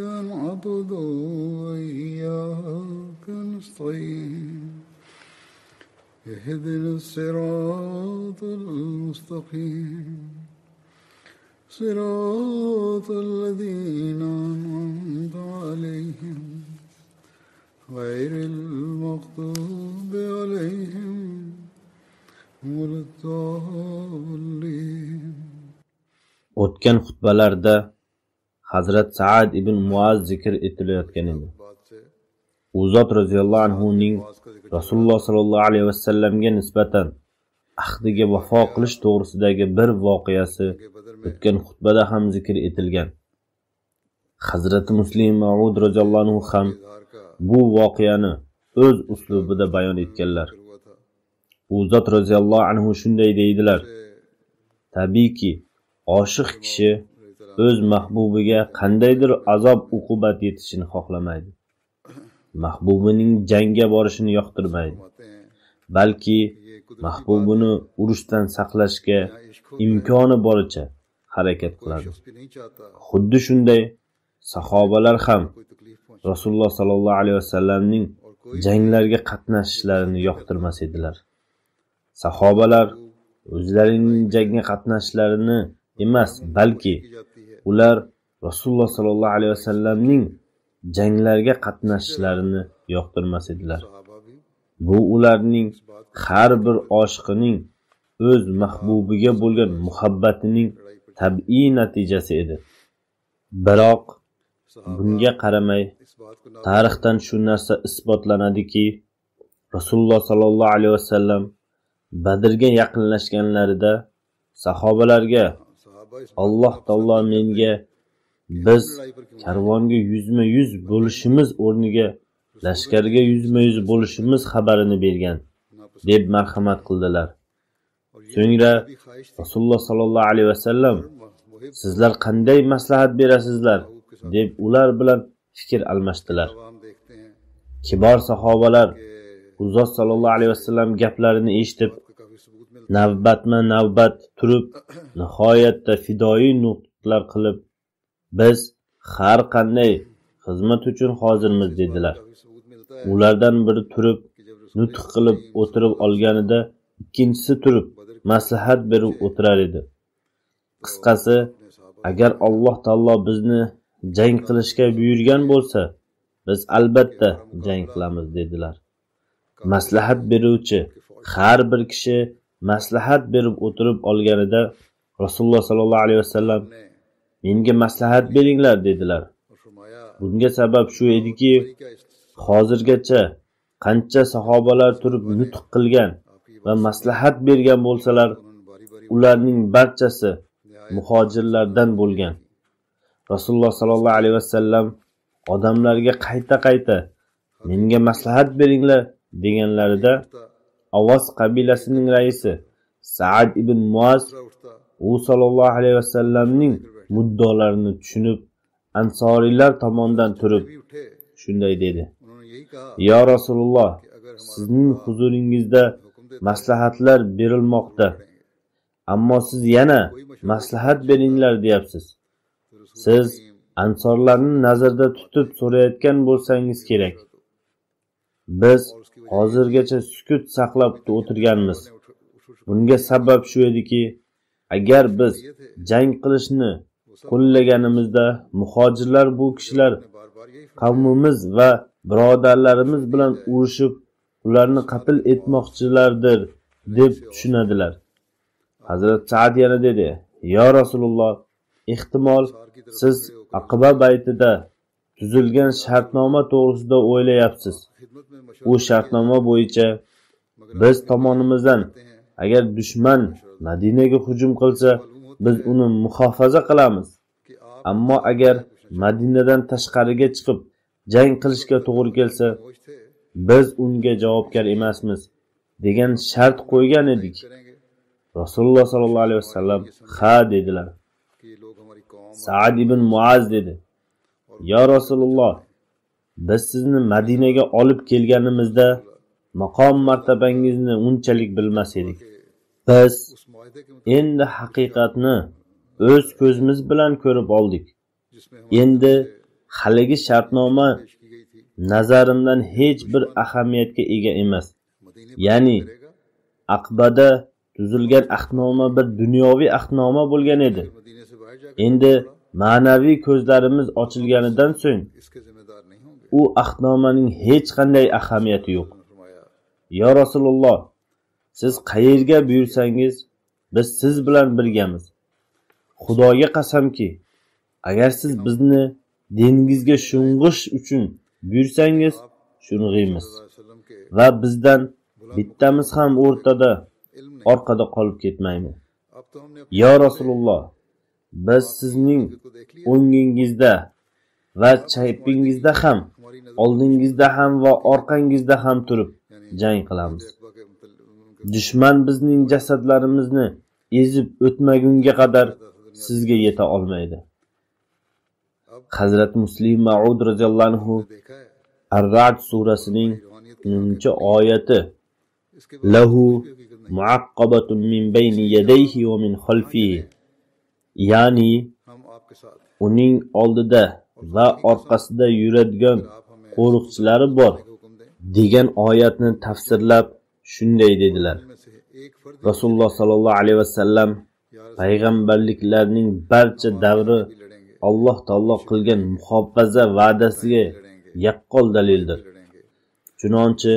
نعبد وإياك نستعين. اهدنا الصراط المستقيم. صراط الذين أنعمت عليهم. غير المغضوب عليهم ولا الضالين. O'tgan xutbalarda hazrat saad ibn muaz zikr etilayotgan edi. U zot roziyallohu anhuning rasululloh sollallohu alayhi vasallamga nisbatan ahdiga vafo qilish to'g'risidagi bir voqeasi o'tgan xutbada ham zikr etilgan. Hazrati muslim maud roziyallohu anhu ham bu voqeani o'z uslubida bayon etganlar. U zot roziyallohu anhu shunday deydilar. Tabiiyki oshiq kishi o'z mahbubiga qandaydir azob uqubat yetishini xohlamaydi. Mahbubining jangga borishini yoqtirmaydi. Balki mahbubini urushdan saqlashga imkoni boricha harakat qiladi. Xuddi shunday sahobalar ham rasululloh sollallohu alayhi vasallamning janglarga qatnashishlarini yoqtirmas edilar. Sahobalar o'zlarining jangga qatnashishlarini emas balki ular rasululloh sollallohu alayhi vasallamning janglarga qatnashishlarini yoqtirmas edilar. Bu ularning har bir oshiqining o'z mahbubiga bo'lgan muhabbatining tabiiy natijasi edi. Biroq bunga qaramay tarixdan shu narsa isbotlanadiki rasululloh sollallohu alayhi vasallam badrga yaqinlashganlarida sahobalarga alloh taolo menga biz karvonga yuzma yuz bo'lishimiz o'rniga lashkarga yuzma yuz bo'lishimiz xabarini bergan deb marhamat qildilar. So'ngra rasululloh sollallohu alayhi vasallam sizlar qanday maslahat berasizlar? deb ular bilan fikr almashdilar. Kibor sahobalar u zot sollallohu alayhi vasallam gaplarini eshitib navbatma navbat turib nihoyatda fidoyi nutqlar qilib biz har qanday xizmat uchun hozirmiz dedilar. Ulardan biri turib nutq qilib o'tirib olganida ikkinchisi turib maslahat berib o'tirar edi. Qisqasi agar alloh taolo bizni jang qilishga buyurgan bo'lsa biz albatta jang qilamiz dedilar. Maslahat beruvchi har bir kishi maslahat berib o'tirib olganida rasululloh sollallohu alayhi vasallam menga maslahat beringlar dedilar. Bunga sabab shu ediki hozirgacha qancha sahobalar turib nutq qilgan va maslahat bergan bo'lsalar ularning barchasi muhojirlardan bo'lgan. Rasululloh sollallohu alayhi vasallam odamlarga qayta qayta menga maslahat beringlar deganlarida avos qabilasining raisi saad ibn muaz u sollallohu alayhi vasallamning muddaolarini tushunib ansoriylar tomonidan turib shunday dedi. Yo rasululloh sizning huzuringizda maslahatlar berilmoqda. Ammo siz yana maslahat beringlar deyapsiz. Siz ansorlarni nazarda tutib so'rayotgan bo'lsangiz kerak. Biz hozirgacha sukut saqlab o'tirganmiz. Bunga sabab shu ediki agar biz jang qilishni qo'llaganimizda muhojirlar bu kishilar qavmimiz va birodarlarimiz bilan urushib ularni qatl etmoqchilardir deb tushunadilar. Hazrat saad yana dedi yo rasululloh ehtimol siz aqba baytida tuzilgan shartnoma to'g'risida o'ylayapsiz. U shartnoma bo'yicha biz tomonimizdan agar dushman madinaga hujum qilsa biz uni muhofaza qilamiz. Ammo agar madinadan tashqariga chiqib jang qilishga to'g'ri kelsa biz unga javobgar emasmiz degan shart qo'ygan edik. Rasululloh sollallohu alayhi vasallam ha dedilar. Saad ibn muaz dedi yo rasululloh biz sizni madinaga olib kelganimizda maqom martabangizni unchalik bilmas edik. Biz endi haqiqatni o'z ko'zimiz bilan ko'rib oldik. Endi haligi shartnoma nazarimdan hech bir ahamiyatga ega emas. Ya'ni aqbada tuzilgan ahdnoma bir dunyoviy ahdnoma bo'lgan edi. Endi ma'naviy ko'zlarimiz ochilganidan so'ng u ahdnomaning hech qanday ahamiyati yo'q. Yo rasululloh siz qayerga buyursangiz biz siz bilan birgamiz. Xudoga qasamki agar siz bizni dengizga sho'ng'ish uchun buyursangiz sho'ng'iymiz va bizdan bittamiz ham o'rtada orqada qolib ketmaymiz. Yo rasululloh biz sizning o'ngingizda va chapingizda ham oldingizda ham va orqangizda ham turib jang qilamiz. Dushman bizning jasadlarimizni ezib o'tmagunga qadar sizga yeta olmaydi. Hazrat muslim maud roziyallohu anhu arrad surasining o'ninchi oyati lahu muaqqabatun min bayni yadayhi va min xalfihi. Ya'ni uning oldida va orqasida yuradigan qo'riqchilari bor degan oyatni tafsirlab shunday dedilar. Rasululloh sollallohu alayhi vasallam payg'ambarliklarning barcha davri alloh taolo qilgan muhofaza va'dasiga yaqqol dalildir. Chunonchi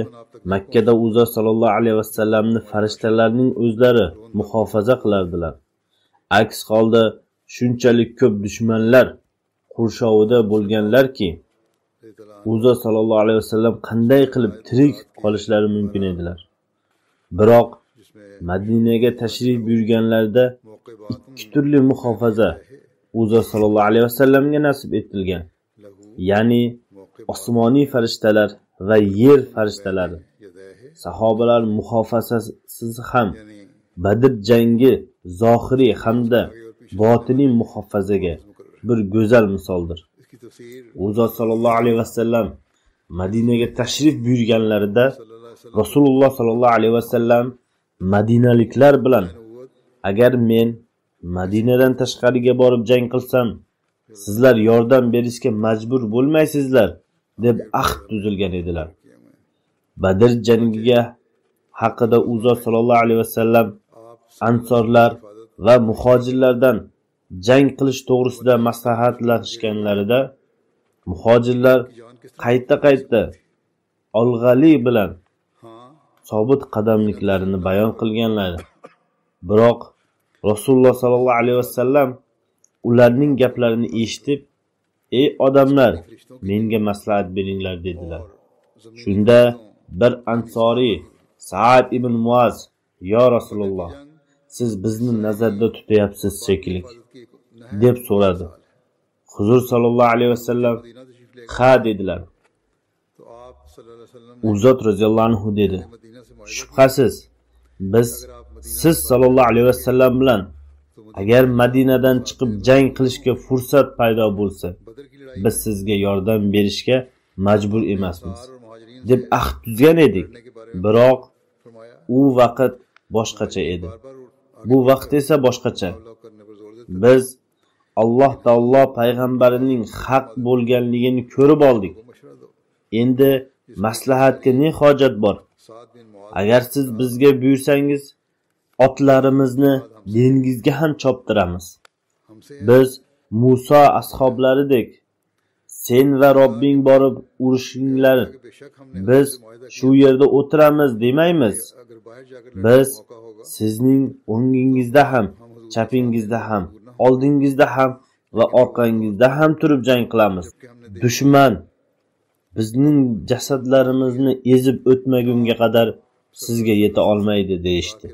makkada u sollallohu alayhi vasallamni farishtalarning o'zlari muhofaza qilardilar. Aks holda shunchalik ko'p dushmanlar qurshovida bo'lganlarki u zot sollallohu alayhi vasallam qanday qilib tirik qolishlari mumkin edilar. Biroq madinaga tashrif buyurganlarida ikki turli muhofaza u zot sollallohu alayhi vasallamga nasib etilgan. Ya'ni osmoniy farishtalar va yer farishtalari sahobalar muhofazasiz ham badr jangi zohiriy hamda botiniy muhofazaga bir go'zal misoldir. U zot sollallohu alayhi vasallam madinaga tashrif buyurganlarida rasululloh sollallohu alayhi vasallam madinaliklar bilan agar men madinadan tashqariga borib jang qilsam sizlar yordam berishga majbur bo'lmaysizlar deb ahd tuzilgan edilar. Badr jangiga haqida u zot sollallohu alayhi vasallam ansorlar va muhojirlardan jang qilish to'g'risida maslahatlashganlarida muhojirlar qayta qayta olg'ali bilan sobit qadamliklarini bayon qilganlar. Biroq rasululloh sollallohu alayhi vasallam ularning gaplarini eshitib ey odamlar menga maslahat beringlar dedilar. Shunda bir ansoriy saad ibn muaz yo rasululloh siz bizni nazarda tutyapsiz shekilli deb so'radi. Huzur sollallohu alayhi vasallam ha dedilar. U zot roziyallohu anhu dedi shubhasiz biz siz sollallohu alayhi vasallam bilan agar madinadan chiqib jang qilishga fursat paydo bo'lsa biz sizga yordam berishga majbur emasmiz deb ahd tuzgan edik. Biroq u vaqt boshqacha edi. bu vaqt esa boshqacha. Biz alloh taolo payg'ambarining haq bo'lganligini ko'rib oldik. Endi maslahatga ne hojat bor? Agar siz bizga buyursangiz otlarimizni dengizga ham choptiramiz. Biz muso ashoblaridek sen va robbing borib urishinglar biz shu yerda o'tiramiz demaymiz. Biz sizning o'ngingizda ham chapingizda ham oldingizda ham va orqangizda ham turib jang qilamiz. Dushman bizning jasadlarimizni ezib o'tmagunga qadar sizga yeta olmaydi deyishdi.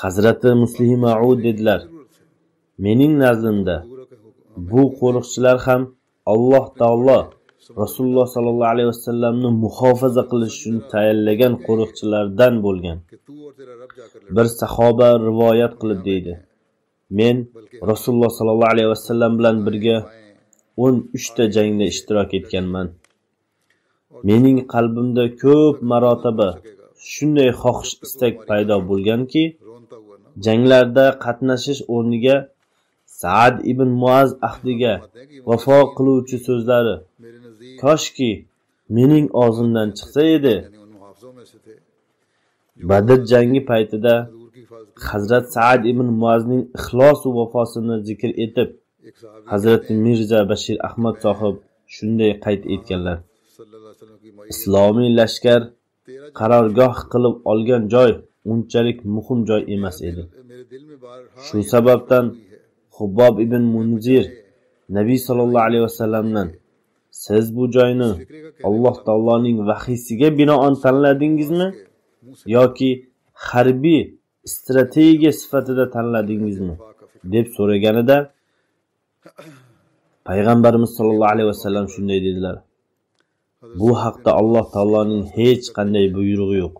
Hazrati muslih maud dedilar mening nazdimda bu qo'riqchilar ham alloh taolo rasululloh sollallohu alayhi vasallamni muhofaza qilish uchun tayinlagan qo'riqchilardan bo'lgan. Bir sahoba rivoyat qilib deydi. Men rasululloh sollallohu alayhi vasallam bilan birga o'n uchta jangda ishtirok etganman. Mening qalbimda ko'p marotaba shunday xohish istak paydo bo'lganki janglarda qatnashish o'rniga saad ibn muaz ahdiga vafo qiluvchi so'zlari koshki mening og'zimdan chiqsa edi. Badr jangi paytida hazrat saad ibn muazning ixlos vafosini zikr etib hazrat mirza bashir ahmad sohib shunday qayd etganlar. Islomiy lashkar qarorgoh qilib olgan joy unchalik muhim joy emas edi. Shu sababdan hubbob ibn munzir nabiy sollallohu alayhi vasallamdan siz bu joyni alloh taoloning vahiysiga binoan tanladingizmi? Yoki harbiy strategiya sifatida tanladingizmi? deb so'raganida payg'ambarimiz sollallohu alayhi vasallam shunday dedilar. Bu haqda alloh taoloning hech qanday buyrug'i yo'q.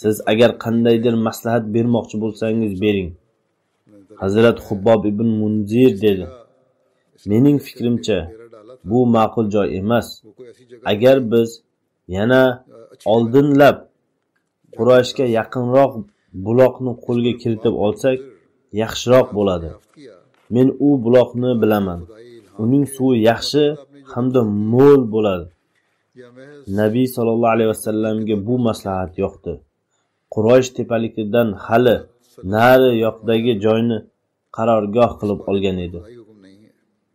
Siz agar qandaydir maslahat bermoqchi bo'lsangiz bering. Hazrat hubbob ibn munzir dedi mening fikrimcha bu ma'qul joy emas. Agar biz yana oldinlab qurashga yaqinroq buloqni qo'lga kiritib olsak yaxshiroq bo'ladi. Men u buloqni bilaman. Uning suvi yaxshi hamda mo'l bo'ladi. Nabiy sollallohu alayhi vasallamga bu maslahat yoqdi. Qurosh tepaligidan hali nari yoqdagi joyni qarorgoh qilib olgan edi.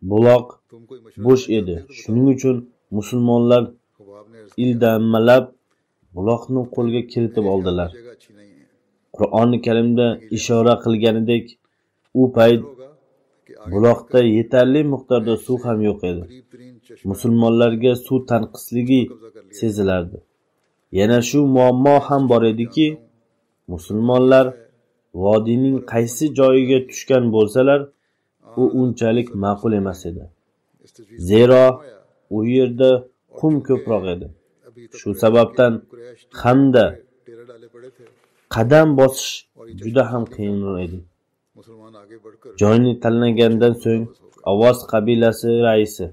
buloq bo'sh edi. shuning uchun musulmonlar ildammalab buloqni qo'lga kiritib oldilar. Qur'oni karimda ishora qilganidek u payt buloqda yetarli miqdorda suv ham yo'q edi. Musulmonlarga suv tanqisligi sezilardi. Yana shu muammo ham bor ediki musulmonlar vodiyning qaysi joyiga tushgan bo'lsalar u unchalik ma'qul emas edi. Zero u yerda qum ko'proq edi. Shu sababdan hamda qadam bosish juda ham qiyinroq edi. Joyni tanlagandan so'ng ovoz qabilasi raisi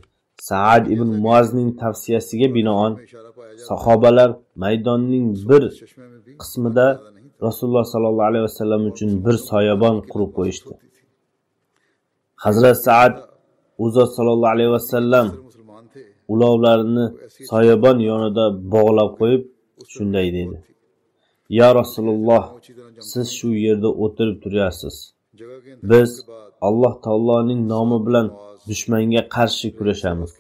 saad ibn muazning tavsiyasiga binoan sahobalar maydonning bir qismida rasululloh sollallohu alayhi vasallam uchun bir soyabon qurib qo'yishdi. hazrat saad u zot sallallohu alayhi vasallam ulovlarini soyabon yonida bog'lab qo'yib shunday dedi. Yo rasululloh siz shu yerda o'tirib turyapsiz. Biz alloh taoloning nomi bilan dushmanga qarshi kurashamiz.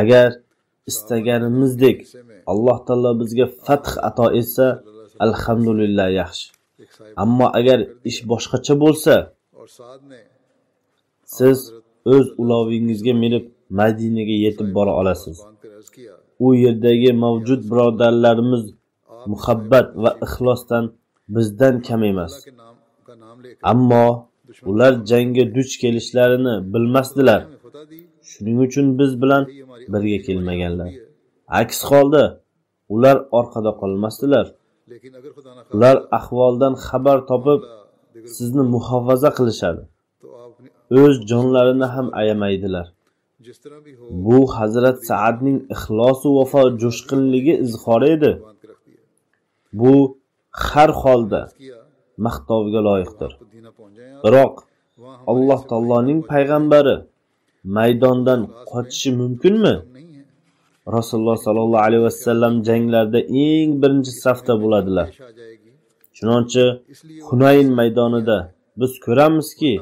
Agar istaganimizdek alloh taolo bizga fath ato etsa alhamdulillah yaxshi. Ammo agar ish boshqacha bo'lsa siz o'z ulovingizga minib madinaga yetib bora olasiz. U yerdagi mavjud birodarlarimiz muhabbat va ixlosdan bizdan kam emas. Ammo ular jangga duch kelishlarini bilmasdilar. Shuning uchun biz bilan birga kelmaganlar. Aks holda ular orqada qolmasdilar. Ular ahvoldan xabar topib sizni muhofaza qilishadi. o'z jonlarini ham ayamaydilar. Bu hazrat saadning ixlosu vafo jo'shqinligi izhori edi. Bu har holda maqtovga loyiqdir. Biroq alloh taoloning payg'ambari maydondan qochishi mumkinmi? Rasululloh sollallohu alayhi vasallam janglarda eng birinchi safda bo'ladilar. Chunonchi hunayn maydonida biz ko'ramizki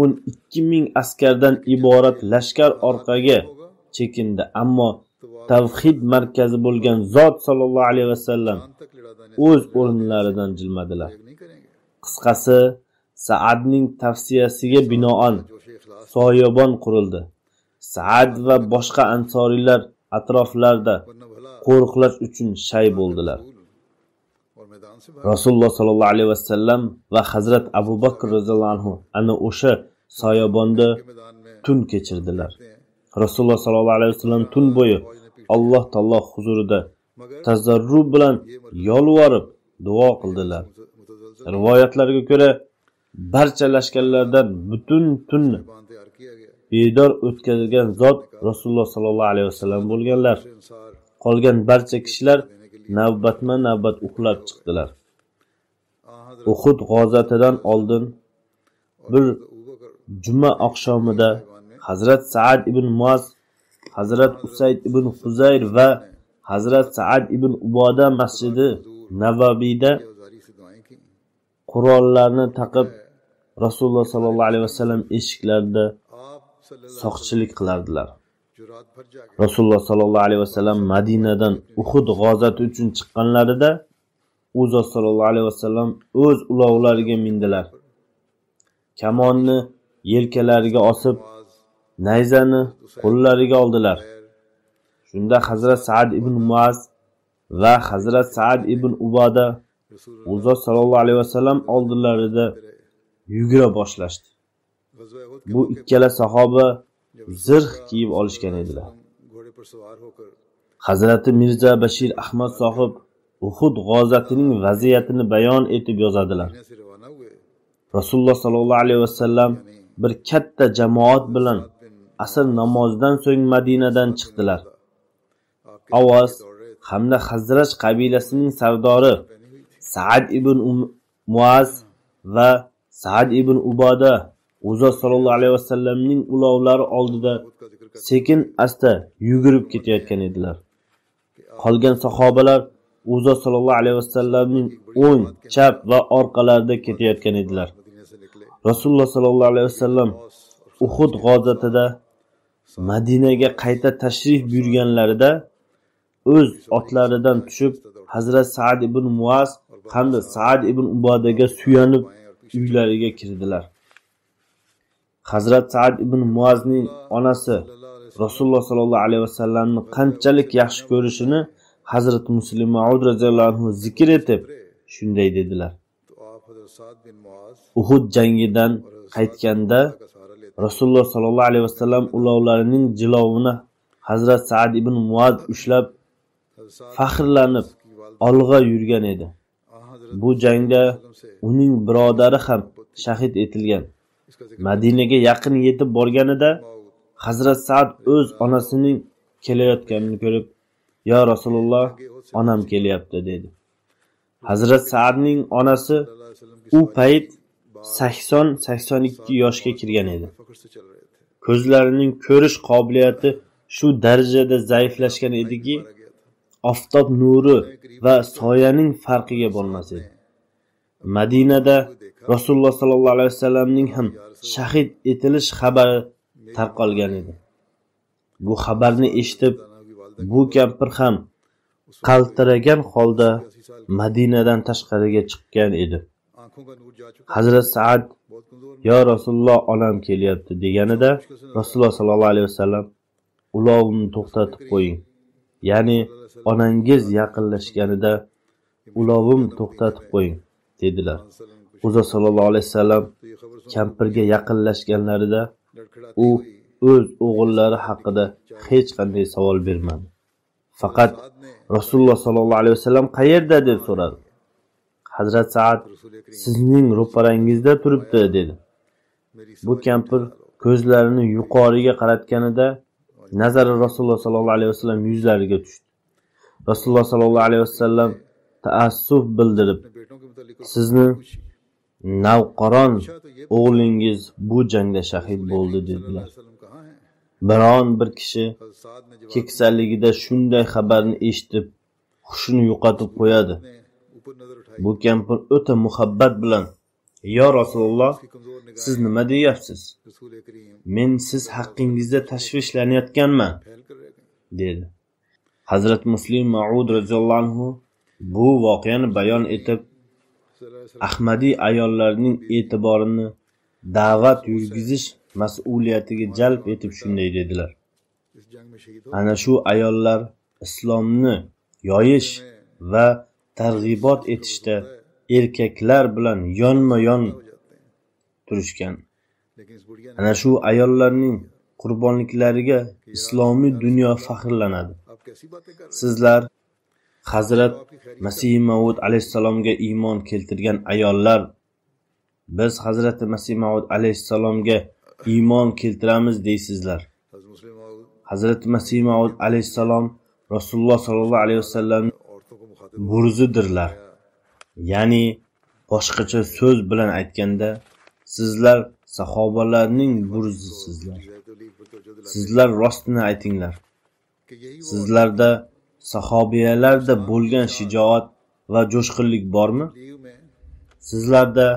o'n ikki ming askardan iborat lashkar orqaga chekindi ammo tavhid markazi bo'lgan zot sollallohu alayhi vasallam o'z o'rinlaridan jilmadilar. Qisqasi saadning tavsiyasiga binoan soyabon qurildi. Saad va boshqa ansoriylar atroflarda qo'riqlash uchun shay bo'ldilar. rasululloh sollallohu alayhi vasallam va hazrat abu bakr roziyallohu anhu ana o'sha soyabonda tun kechirdilar. rasululloh sollallohu alayhi vasallam tun bo'yi alloh taolo huzurida tazarru bilan yolvorib duo qildilar. Rivoyatlarga ko'ra barcha lashkarlardan butun tunni bedor o'tkazgan zot rasululloh sollallohu alayhi vasallam bo'lganlar. Qolgan barcha kishilar navbatma navbat uxlab chiqdilar. Uhud g'ozatidan oldin bir juma oqshomida hazrat saad ibn muaz hazrat usayd ibn huzayr va hazrat saad ibn uboda masjidi navabiyda qurollarni taqib rasululloh sollallohu alayhi vasallam eshiklarida soqchilik qilardilar. rasululloh sollallohu alayhi vasallam madinadan uhud g'ozati uchun chiqqanlarida u zot sollallohu alayhi vasallam o'z ulovlariga mindilar. Kamonni yelkalariga osib nayzani qo'llariga oldilar. Shunda hazrat saad ibn muaz va hazrat saad ibn ubada u zot sollallohu alayhi vasallam oldilarida yugura boshlashdi. Bu ikkala sahoba zirh kiyib olishgan edilar. Hazrati mirzo bashir ahmad sohib uhud g'ozatining vaziyatini bayon etib yozadilar. Rasululloh sollallohu alayhi vasallam bir katta jamoat bilan asr namozidan so'ng madinadan chiqdilar. Avaz hamda hazrat qabilasining sardori saad ibn umm-, muaz va saad ibn uboda o'zot sollallohu alayhi vasallamning ulovlari oldida sekin asta yugurib ketayotgan edilar. Qolgan sahobalar o'zot sollallohu alayhi vasallamning o'ng chap va orqalarida ketayotgan edilar. Rasululloh sollallohu alayhi vasallam uhud g'ozatida madinaga qayta tashrif buyurganlarida o'z otlaridan tushib hazrat saad ibn muaz hamda saad ibn ubodaga suyanib uylariga kirdilar. hazrat saad ibn muazning onasi rasululloh sollallohu alayhi vasallamni qanchalik yaxshi ko'rishini hazrat muslim maud roziyallohu anhu zikr etib shunday dedilar. Uhud jangidan qaytganda rasululloh sollallohu alayhi vasallam ulovlarining jilovini hazrat saad ibn muaz ushlab faxrlanib olg'a yurgan edi. Bu jangda uning birodari ham shahid etilgan. madinaga yaqin yetib borganida hazrat saad o'z onasining kelayotganini ko'rib yo rasululloh onam kelyapti dedi. Hazrat saadning onasi u payt sakson sakson ikki yoshga kirgan edi. Ko'zlarining ko'rish qobiliyati shu darajada zaiflashgan ediki oftob nuri va soyaning farqiga bo'lmas edi. madinada rasululloh sollallohu alayhi vasallamning ham shahid etilish xabari tarqalgan edi. Bu xabarni eshitib bu kampir ham qaltiragan holda madinadan tashqariga chiqqan edi. Hazrat saad yo rasululloh onam kelyapti deganida rasululloh sollallohu alayhi vasallam ulovimni to'xtatib qo'ying. Ya'ni onangiz yaqinlashganida ulovim to'xtatib qo'ying. dedilar. O'zi sollallohu alayhi vasallam kampirga yaqinlashganlarida u o'z o'g'illari haqida hech qanday savol bermadi. Faqat rasululloh sollallohu alayhi vasallam qayerda deb so'radi. Hazrat saad sizning ro'parangizda turibdi dedi. Bu kampir ko'zlarini yuqoriga qaratganida nazari rasululloh sollallohu alayhi vasallam yuzlariga tushdi. Rasululloh sollallohu alayhi vasallam taassuf bildirib sizni navqaron o'g'lingiz bu jangda shahid bo'ldi dedilar. biron bir kishi keksaligida shunday xabarni eshitib hushini yo'qotib qo'yadi. Bu kampir o'ta muhabbat bilan yo rasululloh siz nima deyapsiz? Men siz haqqingizda tashvishlanayotganman dedi. Hazrat muslim maud roziyallohu anhu bu voqeani bayon etib ahmadiy ayollarning e'tiborini da'vat yurgizish mas'uliyatiga jalb etib shunday dedilar. Ana shu ayollar islomni yoyish va targ'ibot etishda erkaklar bilan yonma yon turishgan. Ana shu ayollarning qurbonliklariga islomiy dunyo faxrlanadi. Sizlar hazrat masih maud alayhissalomga iymon keltirgan ayollar biz hazrati masih maud alayhissalomga iymon keltiramiz deysizlar. Hazrati masih maud alayhissalom rasululloh sollallohu alayhi vasallam burzidirlar. Ya'ni boshqacha so'z bilan aytganda sizlar sahobalarning burzisizlar. Sizlar rostini aytinglar. Sizlarda sahobiyalarda bo'lgan shijoat va jo'shqinlik bormi? Sizlarda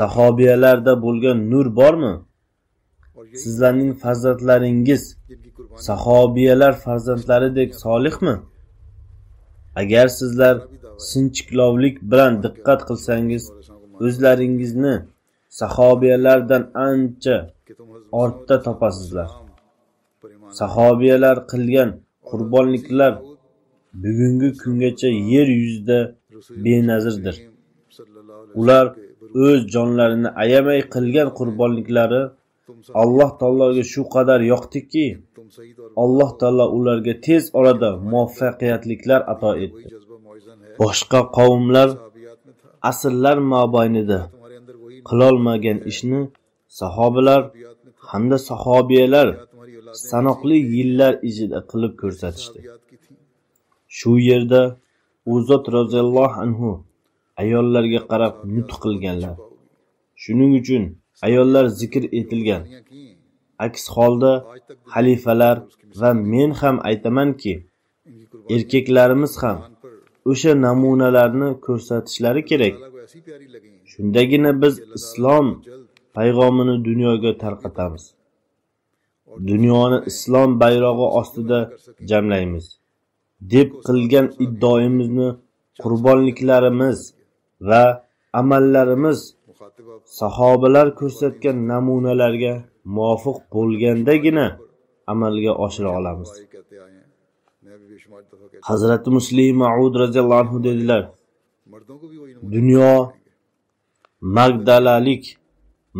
sahobiyalarda bo'lgan nur bormi? Sizlarning farzandlaringiz sahobiyalar farzandlaridek solihmi? Agar sizlar sinchiklovlik bilan diqqat qilsangiz o'zlaringizni sahobiyalardan ancha ortda topasizlar. Sahobiyalar qilgan qurbonliklar bugungi kungacha yer yuzida benazirdir. Ular o'z jonlarini ayamay qilgan qurbonliklari alloh taologa shu qadar yoqdiki alloh taolo ularga tez orada muvaffaqiyatliklar ato etdi. Boshqa qavmlar asrlar mobaynida qilolmagan ishni sahobalar hamda sahobiyalar sanoqli yillar ichida qilib ko'rsatishdi. Shu yerda u zot roziyallohu anhu ayollarga qarab nutq qilganlar. Shuning uchun ayollar zikr etilgan. Aks holda xalifalar va men ham aytamanki, erkaklarimiz ham o'sha namunalarni ko'rsatishlari kerak. Shundagina biz islom payg'omini dunyoga tarqatamiz. Dunyoni islom bayrog'i ostida jamlaymiz. deb qilgan iddoimizni qurbonliklarimiz va amallarimiz sahobalar ko'rsatgan namunalarga muvofiq bo'lgandagina amalga oshira olamiz. Hazrati muslim maud roziyallohu anhu dedilar dunyo magdalalik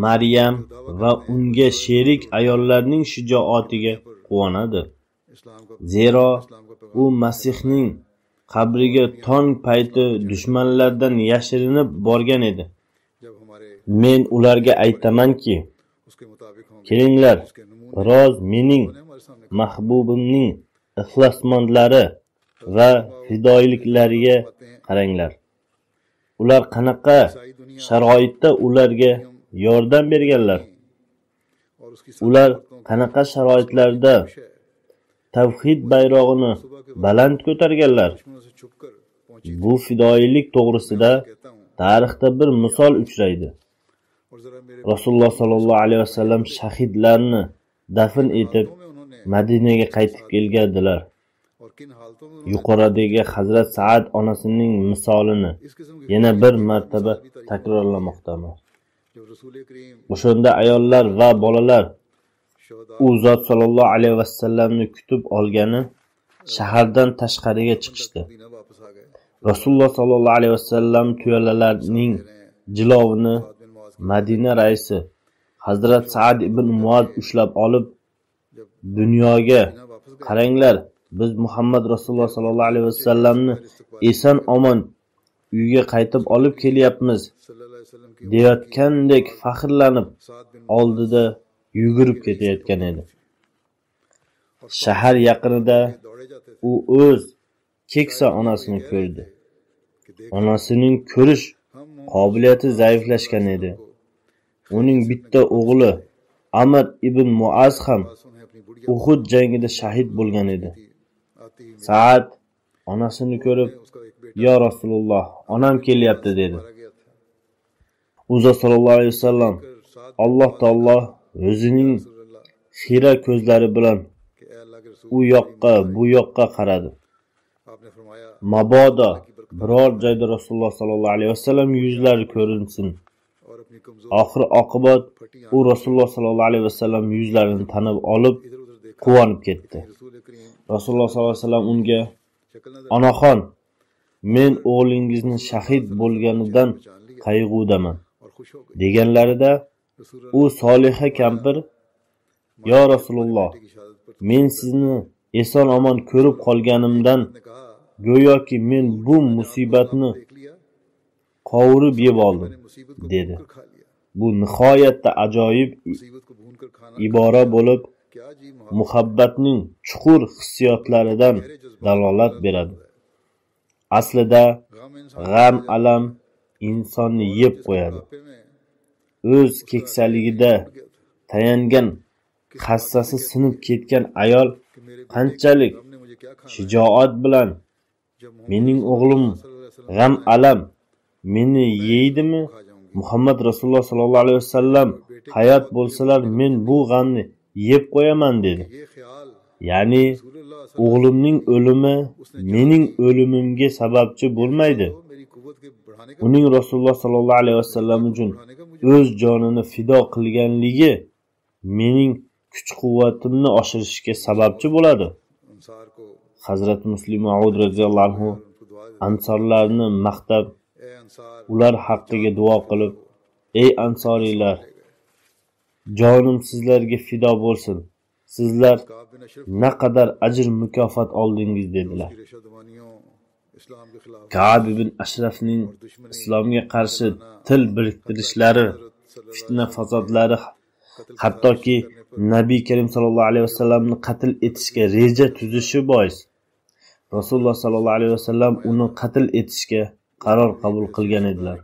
maryam va unga sherik ayollarning shijoatiga quvonadi zero u masihning qabriga tong payti dushmanlardan yashirinib borgan edi. Men ularga aytamanki kelinglar biroz mening mahbubimning ixlosmandlari va fidoyiliklariga qaranglar. Ular qanaqa sharoitda ularga yordam berganlar? Ular qanaqa sharoitlarda tavhid bayrog'ini baland ko'targanlar. bu fidoyilik to'g'risida tarixda bir misol uchraydi. Rasululloh sollallohu alayhi vasallam shahidlarni dafn etib madinaga qaytib kelgandilar. Yuqoridagi hazrat saad onasining misolini yana bir martaba takrorlamoqdaman o'shanda ayollar va bolalar u zot sollallohu alayhi vasallamni kutib olgani shahardan tashqariga chiqishdi. Rasululloh sollallohu alayhi vasallam tuyalalarning jilovini madina raisi hazrat saad ibn muad ushlab olib dunyoga qaranglar biz muhammad rasululloh sollallohu alayhi vasallamni eson omon uyga qaytib olib kelyapmiz deyotgandek faxrlanib oldida yugurib ketayotgan edi. Shahar yaqinida u o'z keksa onasini ko'rdi. Onasining ko'rish qobiliyati zaiflashgan edi. Uning bitta o'g'li amr ibn muaz ham uhud jangida shahid bo'lgan edi. Saat onasini ko'rib yo rasululloh onam kelyapti dedi. Uzo sallallohu alayhi vasallam alloh taolo o'zining xira ko'zlari bilan u yoqqa bu yoqqa qaradi. Mabodo biror joyda rasululloh sollallohu alayhi vasallam yuzlari ko'rinsin. Oxir oqibat u rasululloh sollallohu alayhi vasallam yuzlarini tanib olib quvonib ketdi. Rasululloh sollallohu alayhi vasallam unga onaxon men o'g'lingizni shahid bo'lganidan qayg'udaman deganlarida u soliha kampir yo rasululloh men sizni eson omon ko'rib qolganimdan go'yoki men bu musibatni qovurib yeb oldim dedi. Bu nihoyatda ajoyib ibora bo'lib muhabbatning chuqur hissiyotlaridan dalolat beradi. Aslida g'am alam insonni yeb qo'yadi. O'z keksaligida tayangan hassasi sinib ketgan ayol qanchalik shijoat bilan mening o'g'lim g'am alam meni yeydimi? Muhammad rasululloh sollallohu alayhi vasallam hayot bo'lsalar men bu g'amni yeb qo'yaman dedi. Ya'ni o'g'limning o'limi mening o'limimga sababchi bo'lmaydi. Uning rasululloh sollallohu alayhi vasallam uchun o'z jonini fido qilganligi mening kuch quvvatimni oshirishga sababchi bo'ladi. Hazrati muslim maud roziyallohu anhu ansorlarni maqtab ular haqqiga duo qilib ey ansoriylar jonim sizlarga fido bo'lsin. Sizlar naqadar ajr mukofot oldingiz dedilar. Kab ibn ashrafning islomga qarshi til biriktirishlari fitna fasodlari hattoki nabiy karim sollallohu alayhi vasallamni qatl etishga reja tuzishi bois rasululloh sollallohu alayhi vasallam uni qatl etishga qaror qabul qilgan edilar.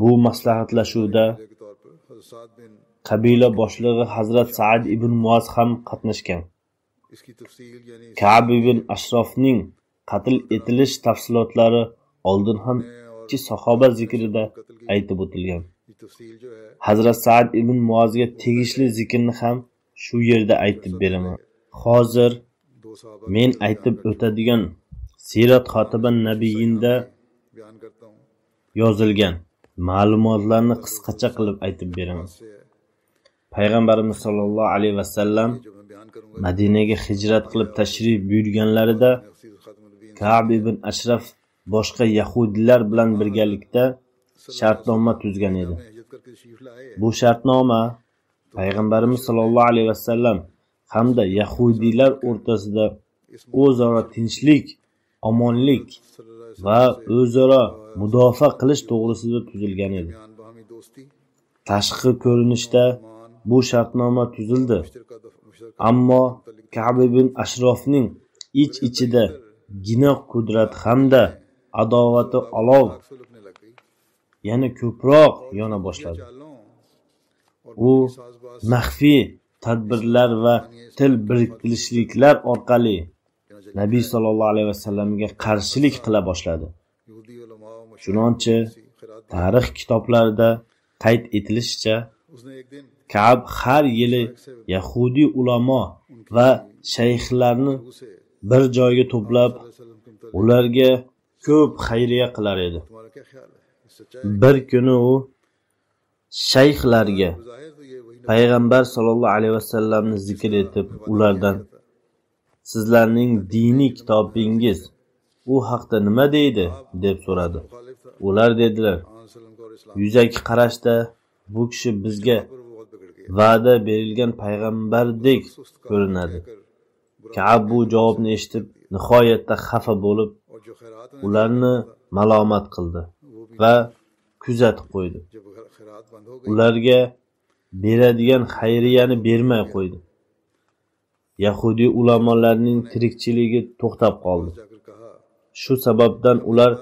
Bu maslahatlashuvda qabila boshlig'i hazrat saad ibn muaz ham qatnashgan. Kab ibn ashrofning qatl etilish tafsilotlari oldin ham ikki sahoba zikrida aytib o'tilgan. hazrat saad ibn muozga tegishli zikrni ham shu yerda aytib beraman. Hozir men aytib o'tadigan siyrat xotiba nabiyinda yozilgan ma'lumotlarni qisqacha qilib aytib beraman. Payg'ambarimiz sollallohu alayhi vasallam madinaga hijrat qilib tashrif buyurganlarida kab ibn ashraf boshqa yahudiylar bilan birgalikda shartnoma tuzgan edi. Bu shartnoma payg'ambarimiz sollallohu alayhi vasallam hamda yahudiylar o'rtasida o'zaro tinchlik omonlik va o'zaro mudofaa qilish to'g'risida tuzilgan edi. Tashqi ko'rinishda bu shartnoma tuzildi. Ammo kabi ibn ashrofning ich iç ichida gina qudrat hamda adovati olov yana ko'proq yona boshladi. U maxfiy tadbirlar va til biriktirishliklar orqali nabiy sollallohu alayhi vasallamga qarshilik qila boshladi. Chunonchi tarix kitoblarida qayd etilishicha kab har yili yahudiy ulamo va shayxlarni bir joyga to'plab ularga ko'p xayriya qilar edi. Bir kuni u shayxlarga payg'ambar sollallohu alayhi vasallamni zikr etib ulardan sizlarning diniy kitobingiz u haqda nima deydi? deb so'radi. Ular dedilar yuzaki qarashda bu kishi bizga va'da berilgan payg'ambardek ko'rinadi. Kab bu javobni eshitib nihoyatda xafa bo'lib ularni malomat qildi. va kuzatib qo'ydi. Ularga beradigan xayriyani bermay qo'ydi. Yahudiy ulamolarning tirikchiligi to'xtab qoldi. Shu sababdan ular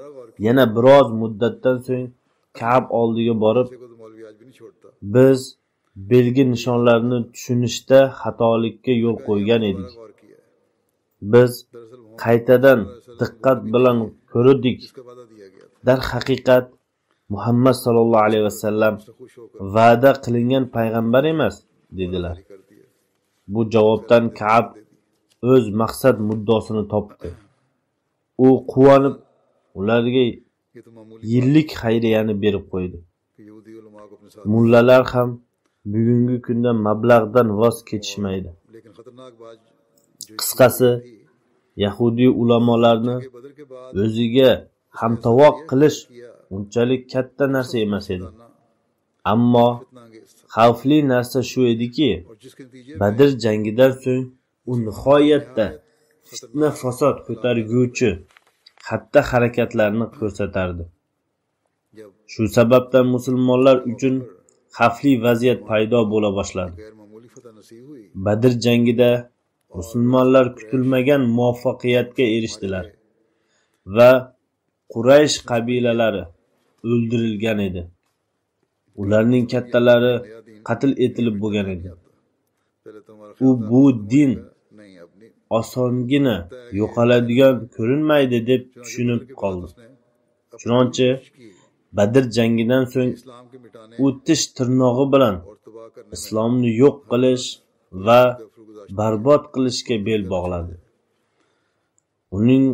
yana biroz muddatdan so'ng kab oldiga borib biz belgi nishonlarni tushunishda xatolikka yo'l qo'ygan edik. Biz qaytadan diqqat bilan ko'rdik darhaqiqat muhammad sollallohu alayhi vasallam va'da qilingan payg'ambar emas dedilar. Bu javobdan kab o'z maqsad muddosini topdi. U quvonib ularga yillik xayriyani berib qo'ydi. Mullalar ham bugungi kunda mablag'dan voz kechishmaydi. Qisqasi yahudiy ulamolarni o'ziga hamtovoq qilish unchalik katta narsa emas edi. Ammo xavfli narsa shu ediki badr jangidan so'ng u nihoyatda fitna fasod ko'targuvchi xatti harakatlarni ko'rsatardi. Shu sababdan musulmonlar uchun xavfli vaziyat paydo bo'la boshladi. Badr jangida musulmonlar kutilmagan muvaffaqiyatga erishdilar va Quraysh qabilalari o'ldirilgan edi. Ularning kattalari qatl etilib bo'lgan edi. U bu din osongina yo'qoladigan ko'rinmaydi deb tushunib qoldi. Chunonchi Badr jangidan so'ng u tish tirnog'i bilan islomni yo'q qilish va barbod qilishga bel bog'ladi. Uning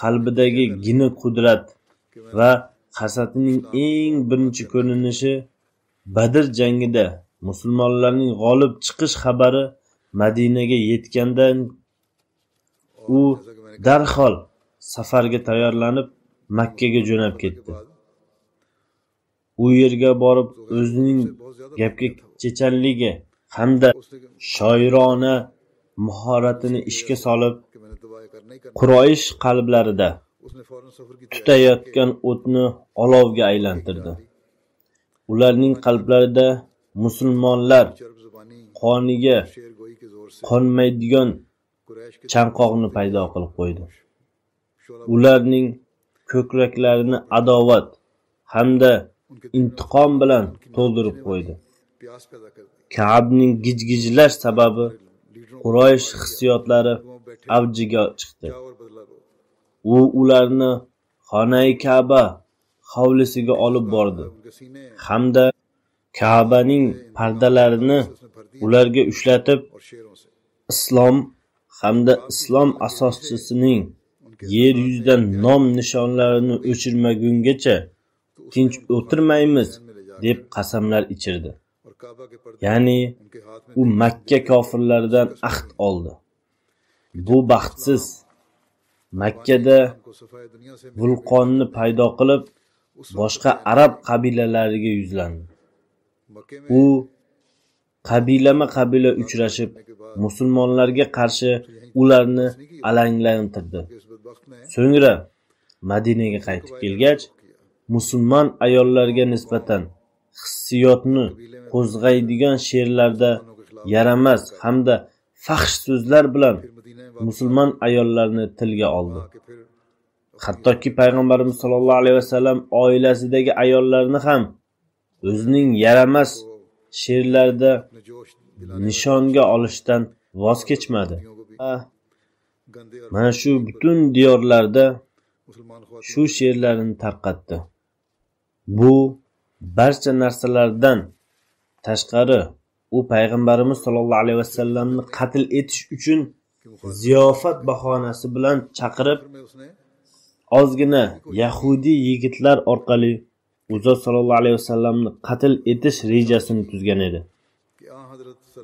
qalbidagi gina qudrat va hasadining eng birinchi ko'rinishi badr jangida musulmonlarning g'olib chiqish xabari madinaga yetgandan u darhol safarga tayyorlanib makkaga jo'nab ketdi. U yerga borib o'zining gapga chechanligi hamda shoirona mahoratini ishga solib Quroyish qalblarida tutayotgan o'tni olovga aylantirdi. Ularning qalblarida musulmonlar qoniga qonmaydigan chanqoqni paydo qilib qo'ydi. Ularning ko'kraklarini adovat hamda intiqom bilan to'ldirib qo'ydi. Kaabning gijgijlash sababi quroyish hissiyotlari avjiga chiqdi. u. Ularni xonai kaba hovlisiga olib bordi. hamda kabaning pardalarini ularga ushlatib islom hamda islom asoschisining yer yuzidan nom nishonlarini o'chirmagungacha tinch o'tirmaymiz deb qasamlar ichirdi ya'ni u makka kofirlaridan ahd oldi bu baxtsiz. Makkada vulqonni paydo qilib boshqa arab qabilalariga yuzlandi. U qabilama qabila uchrashib musulmonlarga qarshi ularni alanglantirdi. So'ngra madinaga qaytib kelgach musulmon ayollarga nisbatan hissiyotni qo'zg'aydigan she'rlarda yaramas hamda fahsh so'zlar bilan musulmon ayollarni tilga oldi. Hattoki payg'ambarimiz sollallohu alayhi vasallam oilasidagi ayollarni ham o'zining yaramas she'rlarida nishonga olishdan voz kechmadi. Mana shu butun diyorlarda shu she'rlarini tarqatdi. Bu barcha narsalardan tashqari u payg'ambarimiz sollallohu alayhi vasallamni qatl etish uchun ziyofat bahonasi bilan chaqirib ozgina yahudiy yigitlar orqali o'zi sollallohu alayhi vasallamni qatl etish rejasini tuzgan edi.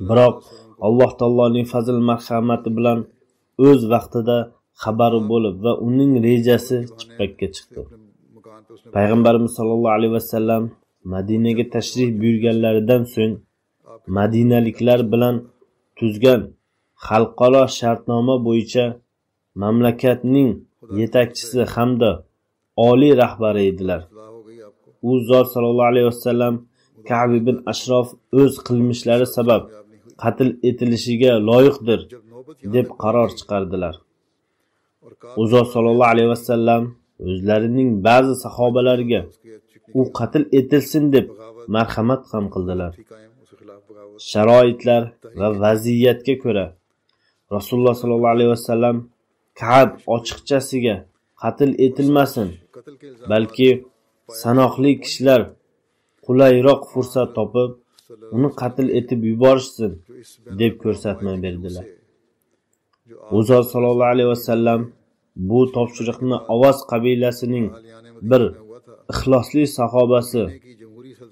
Biroq alloh taoloning fazl marhamati bilan o'z vaqtida xabari bo'lib va uning rejasi chippakka chiqdi. Payg'ambarimiz sollallohu alayhi vasallam madinaga tashrif buyurganlaridan so'ng madinaliklar bilan tuzgan xalqaro shartnoma bo'yicha mamlakatning yetakchisi hamda oliy rahbari edilar. U zot sallallohu alayhi vasallam kabi ibn ashrof o'z qilmishlari sabab qatl etilishiga loyiqdir deb qaror chiqardilar. U zot sollallohu alayhi vasallam o'zlarining ba'zi sahobalariga u qatl etilsin deb marhamat ham qildilar. sharoitlar va vaziyatga ko'ra rasululloh sollallohu alayhi vasallam kab ochiqchasiga qatl etilmasin balki sanoqli kishilar qulayroq fursat topib uni qatl etib yuborishsin deb ko'rsatma berdilar. U zot sollallohu alayhi vasallam bu topshiriqni ovoz qabilasining bir ixlosli sahobasi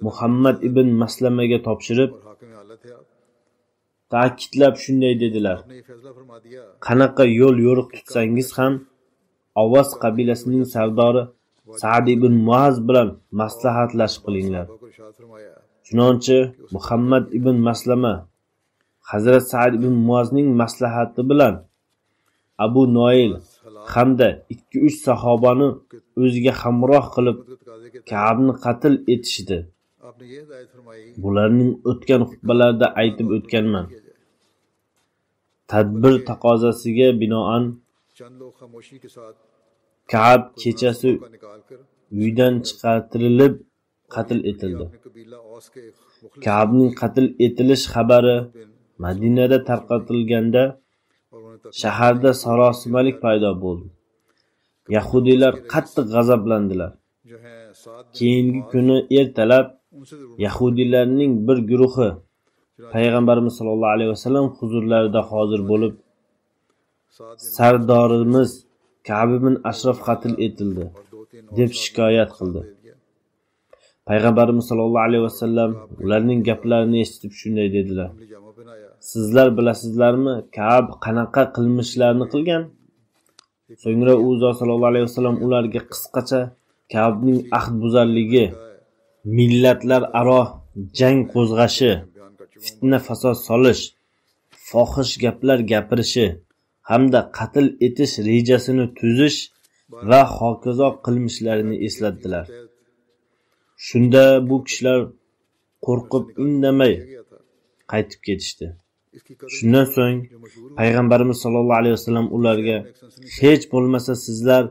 muhammad ibn maslamaga topshirib ta'kidlab shunday dedilar. Qanaqa yo'l yo'riq tutsangiz ham avvas qabilasining sardori sad ibn muaz bilan maslahatlashib qilinglar. Chunonchi muhammad ibn maslama hazrat sad ibn muazning maslahati bilan abu noil hamda ikki uch sahobani o'ziga hamroh qilib kabni qatl etishdi. bularning o'tgan xutbalarda aytib o'tganman tadbir taqozasiga binoan kaab kechasi uydan chiqartirilib qatl etildi kaabning qatl etilish xabari madinada tarqatilganda shaharda sarosimalik paydo bo'ldi yahudiylar qattiq g'azablandilar keyingi kuni ertalab yahudiylarning bir guruhi payg'ambarimiz sollallohu alayhi vasallam huzurlarida hozir bo'lib sardorimiz kabibin ashraf qatl etildi deb shikoyat qildi. Payg'ambarimiz sollallohu alayhi vasallam ularning gaplarini eshitib shunday dedilar. Sizlar bilasizlarmi kab qanaqa qilmishlarni qilgan? So'ngra u zot sallallohu alayhi vasallam ularga qisqacha kabning ahd buzarligi millatlararo jang qo'zg'ashi, fitna-fasod solish, fohish gaplar gapirishi hamda qatl etish rejasini tuzish va hokazo qilmishlarini eslatdilar. Shunda bu kishilar qo'rqib indamay qaytib ketishdi. Shundan so'ng payg'ambarimiz sollallohu alayhi vasallam ularga hech bo'lmasa sizlar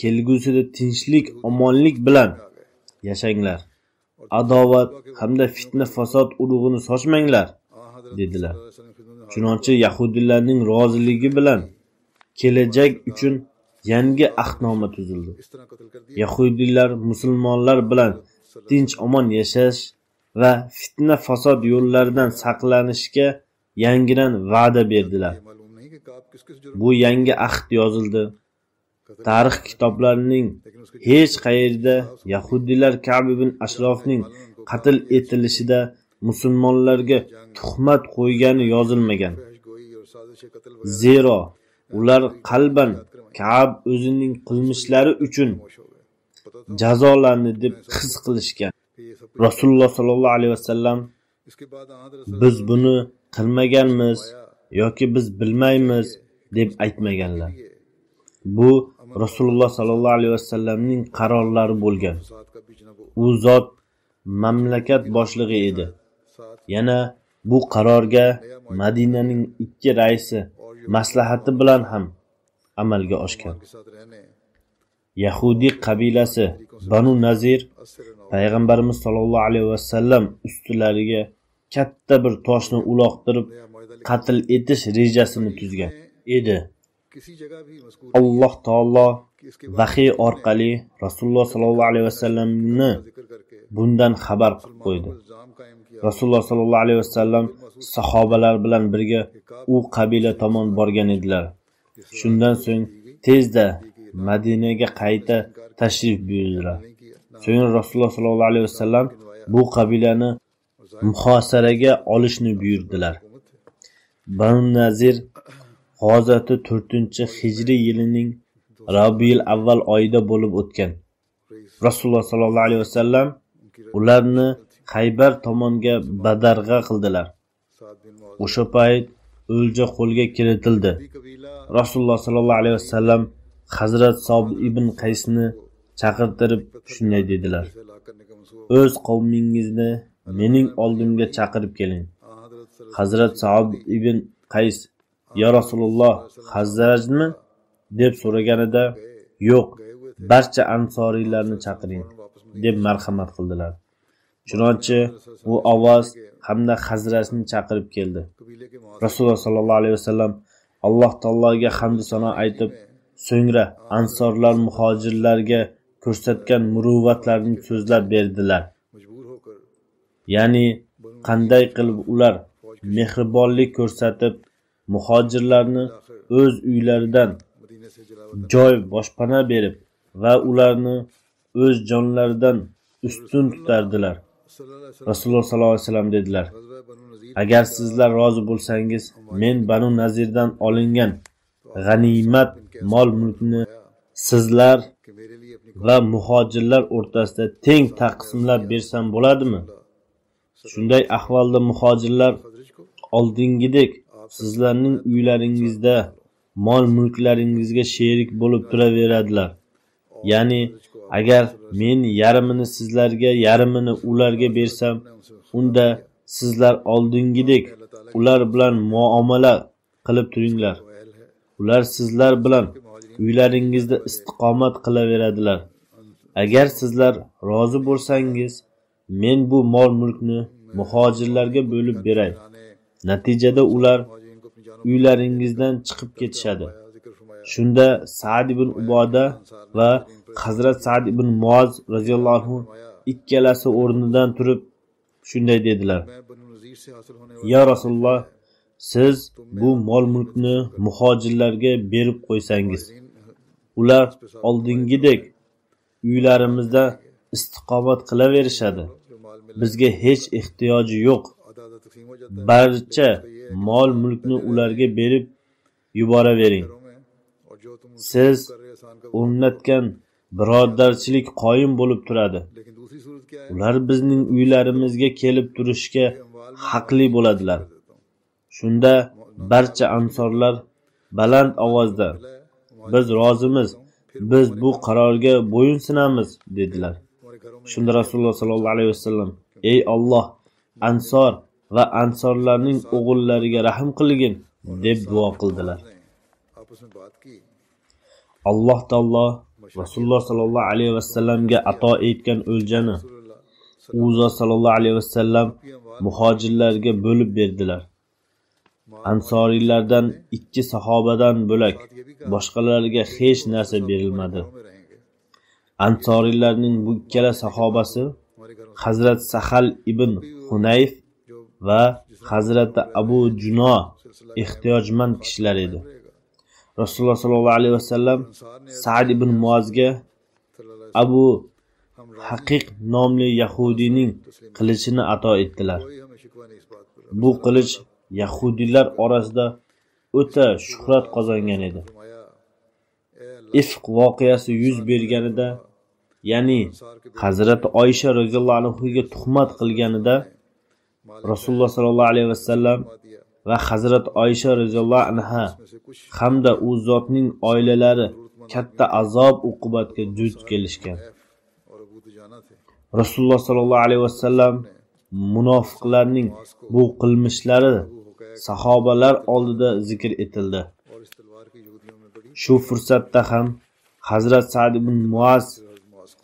kelgusida tinchlik, omonlik bilan yashanglar. adovat hamda fitna fasod urug'ini sochmanglar dedilar. Chunonchi yahudiylarning roziligi bilan kelajak uchun yangi ahdnoma tuzildi. Yahudiylar musulmonlar bilan tinch omon yashash va fitna fasod yo'llaridan saqlanishga yangidan va'da berdilar. Bu yangi ahd yozildi. tarix kitoblarining hech qayerida yahudiylar kab ibn ashrofning qatl etilishida musulmonlarga tuhmat qo'ygani yozilmagan. Zero ular qalban kab o'zining qilmishlari uchun jazolandi deb his qilishgan. Rasululloh sollallohu alayhi vasallam biz buni qilmaganmiz yoki biz bilmaymiz deb aytmaganlar. Bu rasululloh sollallohu alayhi vasallamning qarorlari bo'lgan. U zot mamlakat boshlig'i edi. Yana bu qarorga madinaning ikki raisi maslahati bilan ham amalga oshgan. Yahudiy qabilasi banu nazir payg'ambarimiz sollallohu alayhi vasallam ustilariga katta bir toshni uloqtirib qatl etish rejasini tuzgan edi. alloh taolo vahiy orqali rasululloh sollallohu alayhi vasallamni bundan xabar qilib qo'ydi rasululloh sollallohu alayhi vasallam sahobalar bilan birga u qabila tomon borgan edilar shundan so'ng tezda madinaga qayta tashrif buyurdilar so'ng rasululloh sollallohu alayhi vasallam bu qabilani muhosaraga olishni buyurdilar banu nazir hozirda to'rtinchi hijriy yilining Rabiul avval oyida bo'lib o'tgan. Rasululloh sallallohu alayhi vasallam ularni Xaybar tomonga badarg'a qildilar. O'sha payt o'lja qo'lga kiritildi. Rasululloh sallallohu alayhi vasallam Hazrat Sob ibn Qaysni chaqirtirib shunday dedilar. O'z qavmingizni mening oldimga chaqirib keling. Hazrat Sob ibn Qays yo rasululloh hazrajmi deb so'raganida yo'q barcha ansoriylarni chaqiring deb marhamat qildilar. Chunonchi u ovoz hamda hazrajni chaqirib keldi. Rasululloh sollallohu alayhi vasallam alloh taologa hamdu sano aytib so'ngra ansorlar muhojirlarga ko'rsatgan muruvvatlarini so'zlab berdilar ya'ni qanday qilib ular mehribonlik ko'rsatib muhojirlarni o'z uylaridan joy boshpana berib va ularni o'z jonlaridan ustun tutardilar. Rasululloh sollallohu alayhi vasallam dedilar agar sizlar rozi bo'lsangiz men banu nazirdan olingan g'animat mol mulkni sizlar va muhojirlar o'rtasida teng taqsimlab bersam bo'ladimi? Shunday ahvolda muhojirlar oldingidek sizlarning uylaringizda mol mulklaringizga sherik bo'lib turaveradilar. Ya'ni agar men yarmini sizlarga yarmini ularga bersam unda sizlar oldingidek ular bilan muomala qilib turinglar. Ular sizlar bilan uylaringizda istiqomat qilaveradilar. Agar sizlar rozi bo'lsangiz men bu mol mulkni muhojirlarga bo'lib beray. Natijada ular uylaringizdan chiqib ketishadi. Shunda sad ibn uboda va hazrat sad ibn muoz roziyallohu anhu ikkalasi o'rnidan turib shunday dedilar. Yo rasululloh siz bu mol mulkni muhojirlarga berib qo'ysangiz ular oldingidek uylarimizda istiqomat qilaverishadi. Bizga hech ehtiyoji yo'q. Barcha mol mulkni ularga berib yuboravering. Siz o'rnatgan birodarchilik qoyim bo'lib turadi. Ular bizning uylarimizga kelib turishga haqli bo'ladilar. Shunda barcha ansorlar baland ovozda biz rozimiz biz bu qarorga bo'yinsunamiz dedilar. Shunda rasululloh sollallohu alayhi vasallam ey olloh ansor va ansorlarning o'g'illariga rahm qilgin deb duo qildilar. Alloh taolo rasululloh sollallohu alayhi vasallamga ato etgan o'ljani u zot sollallohu alayhi vasallam muhojirlarga bo'lib berdilar. Ansoriylardan ikki sahobadan bo'lak boshqalarga hech narsa berilmadi. Ansoriylarning bu ikkala sahobasi hazrat sahal ibn hunayf va hazrati abu juno ehtiyojmand kishilar edi. Rasululloh sollallohu alayhi vasallam sad ibn muazga abu haqiq nomli yahudiyning qilichini ato etdilar. Bu qilich yahudiylar orasida o'ta shuhrat qozongan edi. Ifq voqeasi yuz berganida ya'ni hazrati oysha roziyallohu anhuga tuhmat qilganida rasululloh sollallohu alayhi vasallam va hazrat oysha roziyallohu anha hamda u zotning oilalari katta azob uqubatga duch kelishgan. Rasululloh sollallohu alayhi vasallam munofiqlarning bu qilmishlari sahobalar oldida zikr etildi. Shu fursatda ham hazrat sad ibn muaz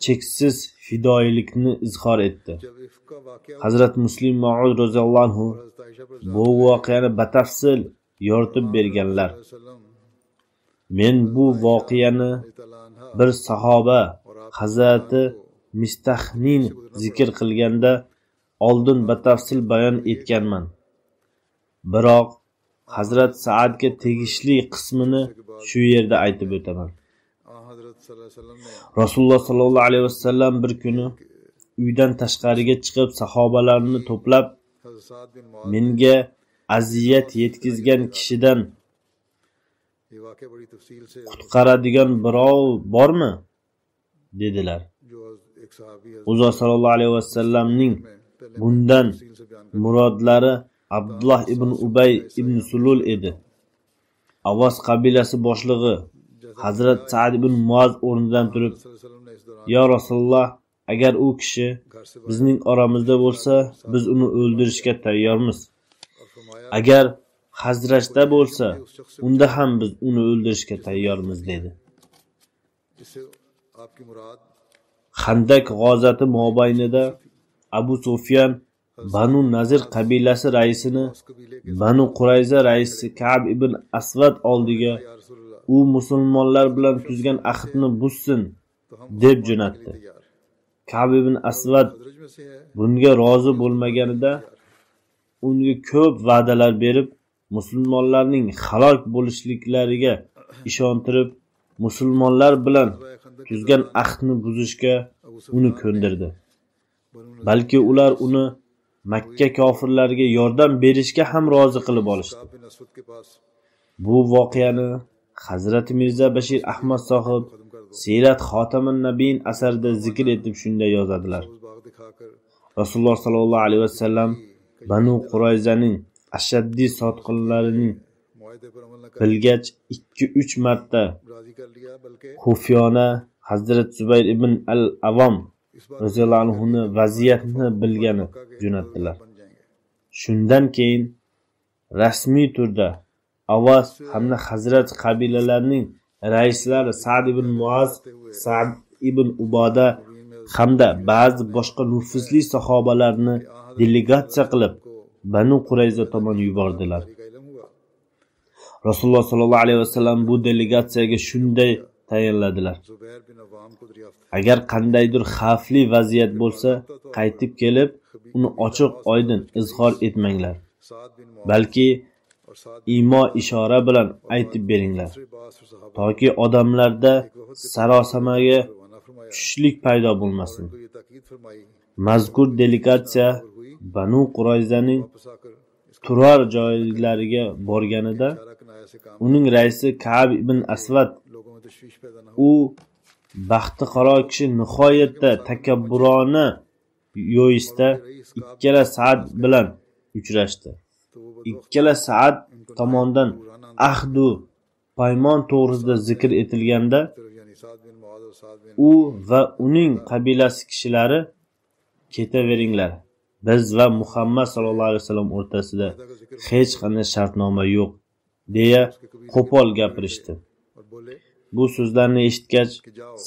cheksiz fidoyilikni izhor etdi. hazrat muslim maud roziyallohu anhu bu voqeani batafsil yoritib berganlar. Men bu voqeani bir sahoba hazrati mistahnin zikr qilganda oldin batafsil bayon etganman. Biroq hazrat saadga tegishli qismini shu yerda aytib o'taman. Rasululloh sollallohu alayhi vasallam bir kuni uydan tashqariga chiqib sahobalarni to'plab menga aziyat yetkazgan kishidan qutqaradigan birov bormi? dedilar. U zot sallallohu alayhi vasallamning bundan murodlari abdulloh ibn ubay ibn sulul edi. Avos qabilasi boshlig'i hazrat sad ibn muaz o'rnidan turib yo rasululloh agar u kishi bizning oramizda bo'lsa biz uni o'ldirishga tayyormiz. Agar hazrashda bo'lsa unda ham biz uni o'ldirishga tayyormiz dedi. Handak g'ozati mobaynida abu sufyan banu nazir qabilasi raisini banu qurayza raisi kab ibn asvad oldiga u musulmonlar bilan tuzgan ahdni buzsin deb jo'natdi. kab ibn asvad bunga rozi bo'lmaganida unga ko'p va'dalar berib musulmonlarning halok bo'lishliklariga ishontirib musulmonlar bilan tuzgan ahdni buzishga uni ko'ndirdi. Balki ular uni makka kofirlariga yordam berishga ham rozi qilib olishdi. Bu voqeani hazrati mirza bashir ahmad sohib siyrat xotimin nabiyin asarida zikr etib shunday yozadilar. Rasululloh sollallohu alayhi vasallam banu qurayzaning ashaddiy sotqinlarining bilgach ikki uch marta kufyona hazrat zubayr ibn al avom roziyallohu anhuni vaziyatni bilgani jo'natdilar. Shundan keyin rasmiy turda avaz hamda hazrat qabilalarning raislar sad ibn muaz sad ibn uboda hamda ba'zi boshqa nufuzli sahobalarni delegatsiya qilib banu qurayza tomon yubordilar. Rasululloh sollallohu alayhi vasallam bu delegatsiyaga shunday tayinladilar. Agar qandaydir xavfli vaziyat bo'lsa qaytib kelib uni ochiq oydin izhor etmanglar. Balki imo ishora bilan aytib beringlar. Toki odamlarda sarosamaga tushishlik paydo bo'lmasin. Mazkur delegatsiya banu qurayzaning turar joylariga borganida uning raisi kab ibn asvad u baxti qaro kishi nihoyatda takabburona yo'yishda ikkala saat bilan uchrashdi. ikkala saat tomonidan ahdu paymon to'g'risida zikr etilganda u va uning qabilasi kishilari ketaveringlar. Biz va muhammad sallallohu alayhi vasallam o'rtasida hech qanday shartnoma yo'q deya qo'pol gapirishdi. Bu so'zlarni eshitgach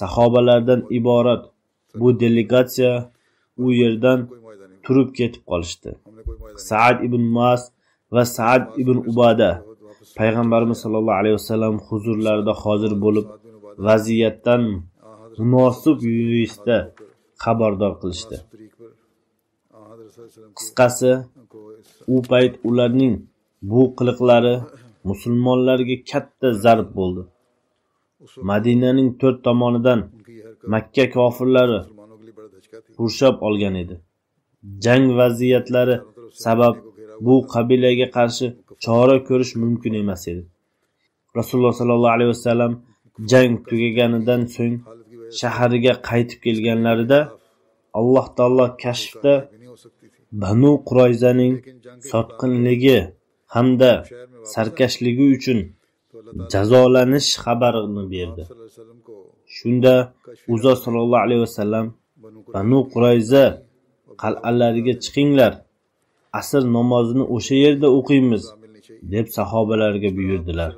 sahobalardan iborat bu delegatsiya u yerdan turib ketib qolishdi. Saad ibn mas va saad ibn ubada payg'ambarimiz sollallohu alayhi vasallam huzurlarida hozir bo'lib vaziyatdan munosib yurishda xabardor qilishdi. Qisqasi u payt ularning bu qiliqlari musulmonlarga katta zarb bo'ldi. Madinaning to'rt tomonidan makka kofirlari qurshab olgan edi. Jang vaziyatlari sabab bu qabilaga qarshi chora ko'rish mumkin emas edi. Rasululloh sollallohu alayhi vasallam jang tugaganidan so'ng shahariga qaytib kelganlarida alloh taolo kashfda banu qurayzaning sotqinligi hamda sarkashligi uchun jazolanish xabarini berdi. Shunda uzo sollallohu alayhi vasallam banu qurayza qal'alariga chiqinglar. asr namozini o'sha yerda o'qiymiz deb sahobalarga buyurdilar.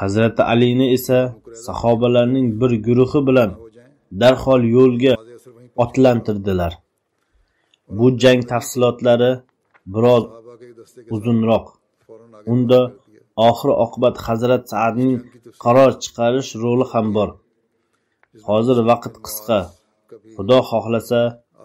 Hazrati alini esa sahobalarning bir guruhi bilan darhol yo'lga otlantirdilar. Bu jang tafsilotlari biroz uzunroq. Unda oxir oqibat hazrat saadning qaror chiqarish roli ham bor. Hozir vaqt qisqa. Xudo xohlasa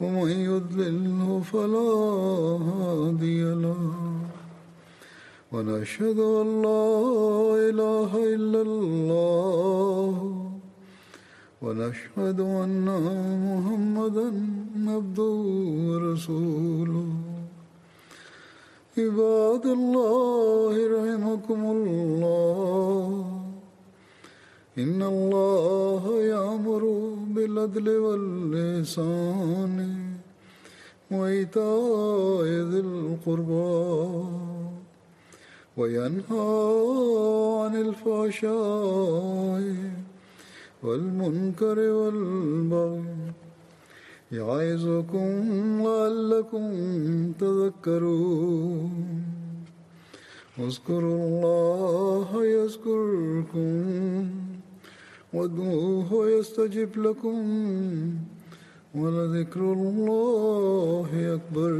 ومن يضلله فلا هادي له. ونشهد أن لا إله إلا الله. ونشهد أن محمدا عبده ورسوله. عباد الله رحمكم الله. إن الله يأمر بالعدل واللسان وإيتاء ذي القربى وينهى عن الفحشاء والمنكر والبغي يعظكم لعلكم تذكرون اذكروا الله يذكركم وادعوه يستجب لكم ولذكر الله أكبر.